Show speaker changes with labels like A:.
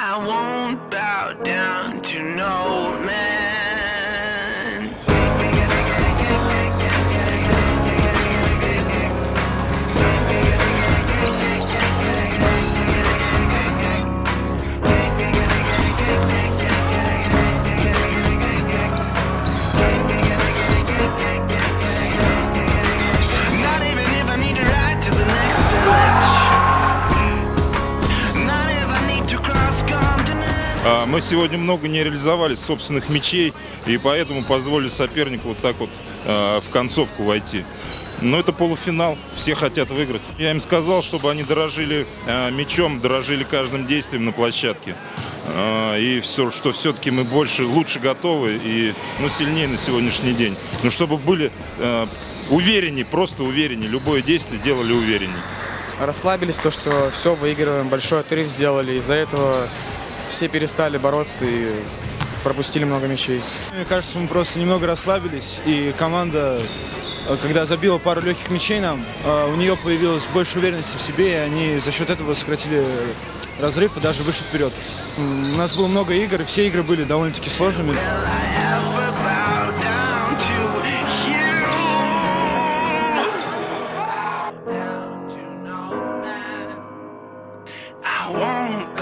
A: I won't bow down to no man.
B: Мы сегодня много не реализовали собственных мячей, и поэтому позволили сопернику вот так вот а, в концовку войти. Но это полуфинал, все хотят выиграть. Я им сказал, чтобы они дорожили а, мячом, дорожили каждым действием на площадке. А, И все, что все-таки мы больше, лучше готовы и ну, сильнее на сегодняшний день. Ну, чтобы были а, увереннее, просто увереннее. Любое действие делали увереннее.
C: расслабились, то, что все, выигрываем, большой отрыв сделали. Из-за этого все перестали бороться и пропустили много мячей.
D: Мне кажется, мы просто немного расслабились, и команда, э, когда забила пару легких мячей нам, э, у нее появилось больше уверенности в себе, и они за счет этого сократили разрыв и даже вышли вперед. У нас было много игр, и все игры были довольно-таки сложными.
A: I won't